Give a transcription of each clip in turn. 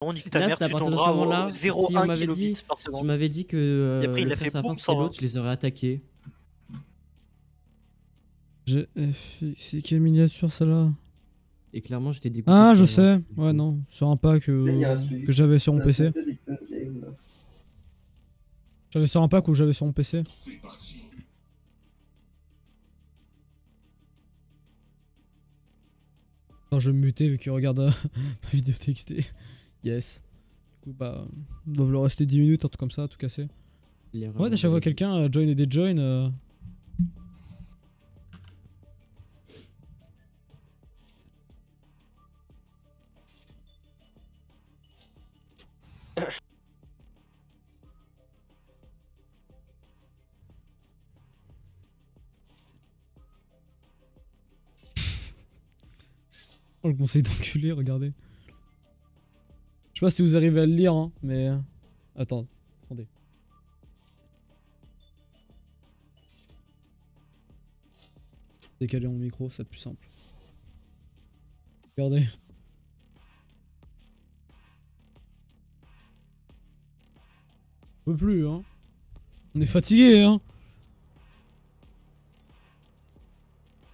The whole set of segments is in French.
On nique ta Là, mère, tu partir de ce tomberas au moment-là, si on 0,1 m'avait dit, kilobits par tu m'avais dit que euh, Et après, il le a fait face à face sans- l'autre, je les aurais attaqués. C'est quelle miniature celle-là? Et clairement, j'étais dégoûté. Ah, je sais. Ouais, non. Sur un pack il euh, lui. que j'avais sur mon PC. J'avais sur un pack ou j'avais sur mon PC. Attends, je vais me muter vu qu'il regarde euh, ma vidéo TXT. Yes. Du coup, bah, ils doivent leur rester 10 minutes, un truc comme ça, tout casser. Ouais, à chaque fois quelqu'un euh, join et déjoin. Euh... Oh, le conseil d'enculé, regardez. Je sais pas si vous arrivez à le lire, hein, mais... euh, Attends, attendez. Décaler mon micro, c'est plus simple. Regardez. On peut plus, hein. On est fatigué, hein.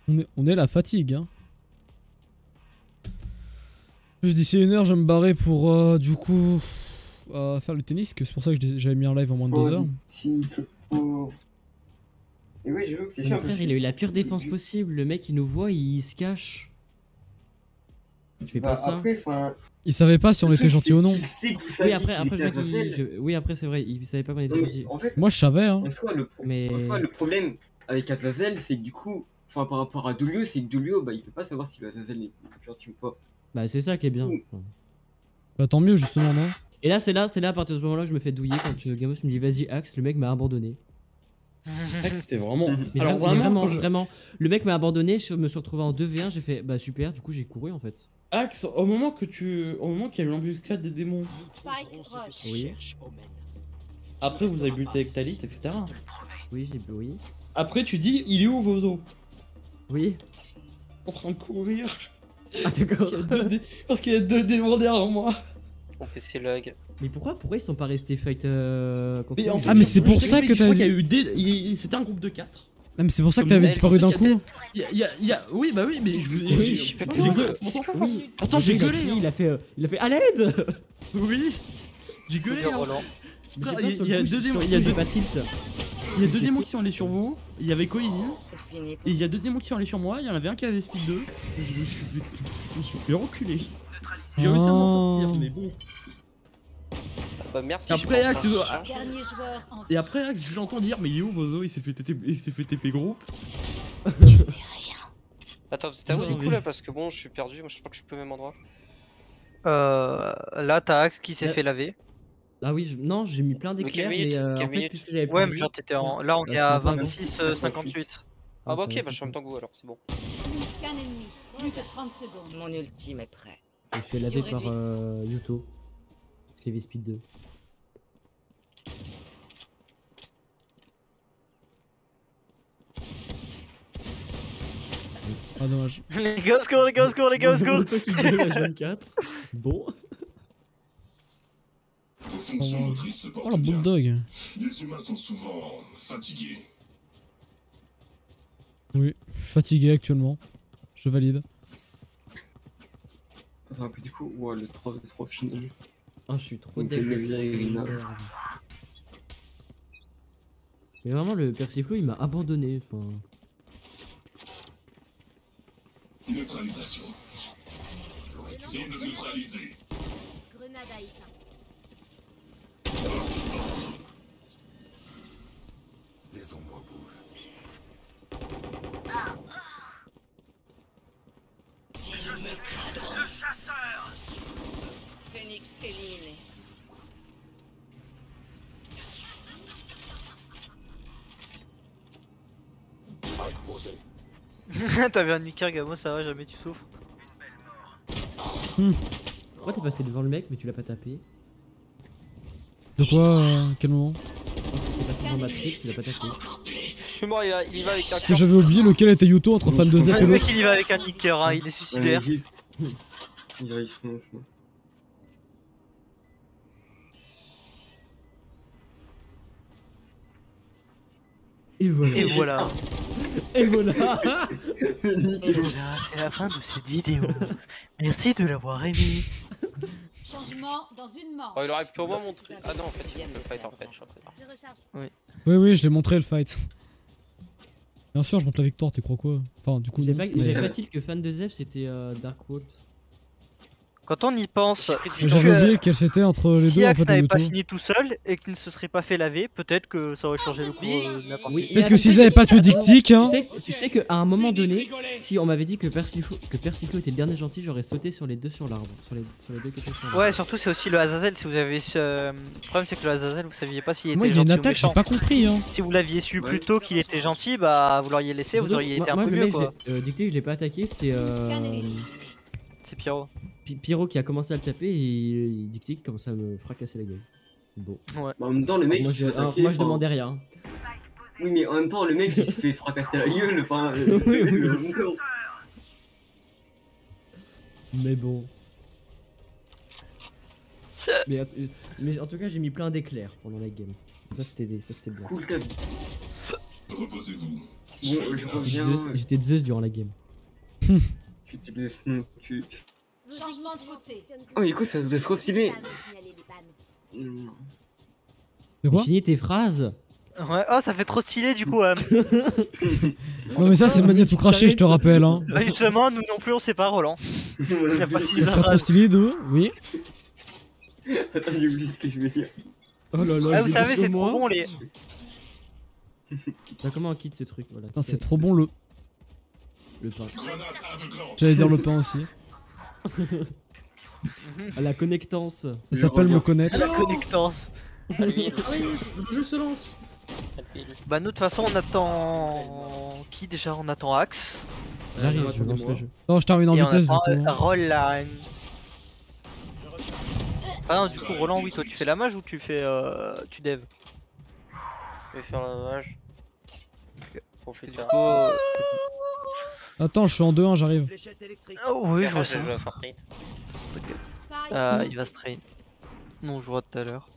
On est, on est la fatigue, hein. Juste d'ici une heure, je vais me barrer pour, euh, du coup, euh, faire le tennis, que c'est pour ça que j'avais mis un live en moins de deux heures. Et ouais, que c'est frère, il a eu la pire défense possible. Le mec, il nous voit, il se cache. Tu fais Bah, pas ça. Il savait pas si on était gentil ou non. Oui, après, je je- Oui, c'est vrai, il savait pas qu'on était gentil. En fait, Moi, je savais, hein. en soi, le, pro- Mais- en soi, le problème avec Azazel, c'est que du coup, enfin, par rapport à Dolio, c'est que Dolio, bah, il peut pas savoir si Azazel est gentil ou pas. Bah, c'est ça qui est bien. Bah, tant mieux, justement, non? Et là, c'est là, c'est là, à partir de ce moment-là, je me fais douiller quand euh, Gamos me dit vas-y, Axe, le mec m'a abandonné. Mec, C'était vraiment. Mais Alors vraiment, vraiment, je- vraiment, le mec m'a abandonné, je me suis retrouvé en 2v1, j'ai fait bah super, du coup j'ai couru en fait. Axe, au moment que tu, au moment qu'il y a eu l'embuscade des démons, Spike Rush. Oui. après vous avez buté avec Talit, etc. Oui, j'ai oui. Après tu dis, il est où Vozo? Oui. En train de courir. Ah d'accord. Parce qu'il y a deux démons derrière moi. Mon PC lag. Mais pourquoi, pourquoi ils sont pas restés fight euh, contre Mais en fait, Ah, mais c'est pour ça que je crois t'as qu'il y a eu des. il- C'était un groupe de 4. Ah, mais c'est pour ça que t'avais disparu d'un coup. Il y a, il y a- il y a- Oui, bah oui, mais je veux. Oui, je pas. Attends, j'ai gueulé. hein. Il a fait, euh, il a fait à l'aide. Oui. J'ai gueulé. Hein. Pas il y a deux démons. Il y a deux tilt. Il y a deux démons qui sont allés sur vous. Il y avait Coisin. C'est fini. Et il y a deux démons qui sont allés sur moi. Il y en avait un qui avait speed 2. Je me suis fait, je me suis fait reculer. J'ai réussi à m'en sortir, Oh. mais bon. Ah Bah merci. Et je après, Axe, euh, Dernier joueur en Et après, Axe, je l'entends dire, mais il est où Vozo? Il s'est fait TP, il s'est fait TP gros. Attends, c'était à vous Non, du coup là parce que bon, je suis perdu. Moi, je crois que je suis plus au même endroit. Euh, là, t'as Axe qui s'est Ouais. fait laver. Ah oui, je- non, j'ai mis plein d'éclairs, mais euh, en fait, puisque j'avais Ouais, mais genre, t'étais en. Là, on Bah, est à c'était un peu 26, euh, 58. Ah bah Ok, bah je suis en même temps que vous alors, c'est bon. qu'un ennemi. Plus que 30 secondes. Mon ultime est prêt. Je me suis lavé par euh, Yuto. Parce qu'il speed 2. Ah, dommage. les gars, au secours, les gars, au secours, les gars, au secours. Toi qui gueule à 24. Bon. Oh, la bulldog. Les humains sont souvent fatigués. Oui, je suis fatigué actuellement. Je valide. Attends, puis du coup, ouais, le 3 v 3 final. Ah, je suis trop le Virina. Mais vraiment, le Persiflou, il m'a abandonné. Enfin... Neutralisation. Cible neutralisée. Grenade à Les ombres bougent. Phoenix éliminé. Spike posé. T'avais un nicker, Gamo, ça va, jamais tu souffres. Pourquoi t'es passé devant le mec, mais tu l'as pas tapé? De quoi? Euh, Quel moment? dans Matrix, il a pas y va avec un cœur. J'avais oublié lequel était Yuto entre de Le mec il y va avec un nicker, hein, il est suicidaire. Il va. Et voilà. Et voilà. Et voilà. voilà c'est la fin de cette vidéo. Merci de l'avoir aimé. Dans une manche. Oh, il aurait pu au moins montrer. Ah non, en fait, il fait le fight en fait. Je suis en train de- Je recharge. Oui, oui, je l'ai montré le fight. Bien sûr, je monte la victoire, tu crois quoi? Enfin, du coup, J'ai pas, pas dit que fan de Zep c'était euh, Dark World. Quand on y pense, si, Mais J'avais oublié quelle entre les si deux en Axe fait. n'avait pas fini tout seul et qu'il ne se serait pas fait laver, peut-être que ça aurait changé le coup. euh, Oui, Peut-être que s'ils tu avaient sais- pas tué Dictic, hein. Tu sais, tu sais qu'à un moment donné, si on m'avait dit que Persiflo, que Persiflo était le dernier gentil, j'aurais sauté sur les deux sur l'arbre. Sur les, sur les deux sur. Ouais, surtout c'est aussi le Azazel. Si vous avez ce euh, le problème, c'est que le Azazel, vous saviez pas s'il était Moi, il y a une gentil attaque, j'ai pas compris, hein. Si vous l'aviez su Ouais. plus tôt qu'il était gentil, bah vous l'auriez laissé, vous auriez été un peu le mieux je l'ai- euh, Dicté, je l'ai pas attaqué, c'est euh, C'est Pyro. Pi- Pyro qui a commencé à le taper et Dicté qui commence à me fracasser la gueule. Bon. Ouais. Bah, en même temps, le mec, moi, il je, alors, attaquer, moi, je demandais rien. Oui, mais en même temps, le mec, il se fait fracasser la gueule. Enfin, euh, Oui, oui. temps. Mais bon. mais, en- mais en tout cas, j'ai mis plein d'éclairs pendant la game. Ça, c'était des- ça, c'était bien. Cool. Reposez-vous. Bon, je J'étais reviens. Zeus- J'étais Zeus durant la game. Tu te laisses mon cul. Changement de côté. Oh, écoute, ça vous a trop stylé. Hmm. De quoi Finis tes phrases. Ouais. Oh, ça fait trop stylé du coup. euh. Non, mais ça, c'est manier de tout cracher, je te rappelle, hein. Bah, justement, nous non plus, on sait pas Roland. Il a pas de Ce serait trop stylé de. Oui. Attends, j'ai oublié ce que je vais dire. Oh là là. Ah, vous savez, c'est trop bon les. Bah, comment on quitte ce truc voilà. C'est trop bon le. Le pain. J'allais dire le pain aussi. À la connectance. Ça s'appelle me connaître. La connectance. Le jeu se lance. Bah, nous de toute façon, on attend. Qui déjà? On attend Axe. J'arrive, je lance le jeu. Non, je termine en Et on vitesse du attend coup. euh. Roland. Ah non, du coup, Roland, oui, toi tu fais la mage ou tu fais. Euh, tu dev? Je vais faire la mage. Du coup. euh, Attends, je suis en 2-1, j'arrive. Oh, oui, je vois ça. Ah, il va se train. Non, je vois tout à l'heure.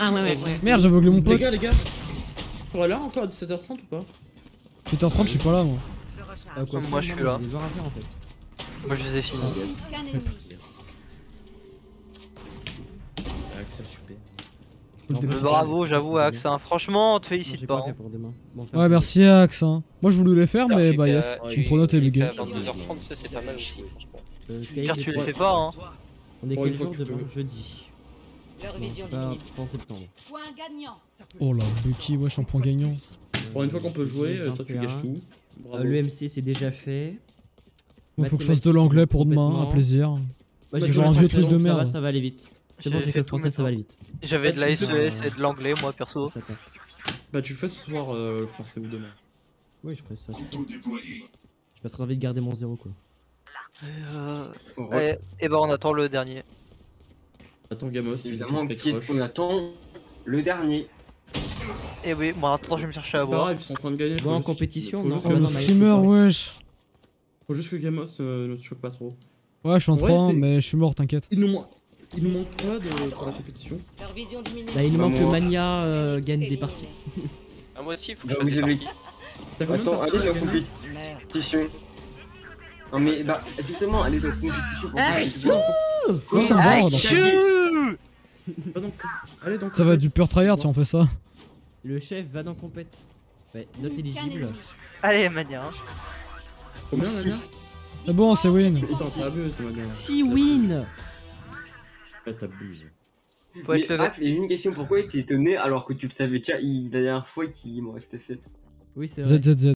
Ah ouais, ouais, ouais. Merde, j'avais oublié mon Les pote. gars, les gars. On est là encore à 17h30 ou pas 8h30, je suis pas là, moi. Je Ah, quoi, Moi, je suis là. Moi, je les ai finis. Bravo, j'avoue, Axe. hein. Franchement, on te félicite pas. hein. pour demain. Bon, enfin, Ouais, merci Axe. Hein. Moi, je voulais les faire, mais bah yes. euh, Tu me fait bugué. à 22h30, ça c'est pas mal aussi, franchement. Euh, tu les fais pas, hein. On est quel jour demain. Jeudi. Leur vision. Point gagnant. Oh là, Bucky, wesh, en point gagnant. Pour une fois qu'on peut jouer, euh, toi tu 21. gâches tout. Euh. L'EMC c'est déjà fait. Bon, faut que je fasse de l'anglais pour demain, un plaisir. J'ai tu fait vois, le un vieux français, truc de donc ça va, merde. ça va aller vite. C'est bon, J'ai fait le français, ça va aller vite. J'avais de la Ah, SES et de l'anglais, moi perso. Bah tu le fais ce soir euh, le français ou demain. Oui, je ferai ça. Je passerai envie de garder mon zéro quoi. Euh, Ouais. et, et bah, on attend le dernier. Attends Gamos, Évidemment, qu'on attend Le dernier. Et oui, bon, attends, je vais me chercher à boire. grave, ils sont en train de gagner. Bon, faut en juste- compétition, non, on streamer, wesh. Faut juste que Gamos euh, ne te choque pas trop. Ouais, je suis en Ouais, 3 c'est- mais je suis mort, t'inquiète. Il nous, man- il nous manque quoi de... pour la compétition. Là, il nous Bah, manque que moi. Mania euh, gagne des parties. Ah, moi aussi, faut que Bah je fasse des parties. Attends, allez la compétition. Non mais bah justement, allez dans la compétition pour Ah, si. Ah, allez donc. Ça va être du pur tryhard si on fait ça. Le chef va dans compète. Ouais, note éligible. Allez, Mania. hein. Combien mienne C'est bon, c'est win. 6 win Ouais, t'abuses. Faut Mais être le Max, il y a une question, pourquoi il était étonné alors que tu le savais? Déjà il- la dernière fois qu'il m'en restait 7 Oui, c'est vrai. ZZZ.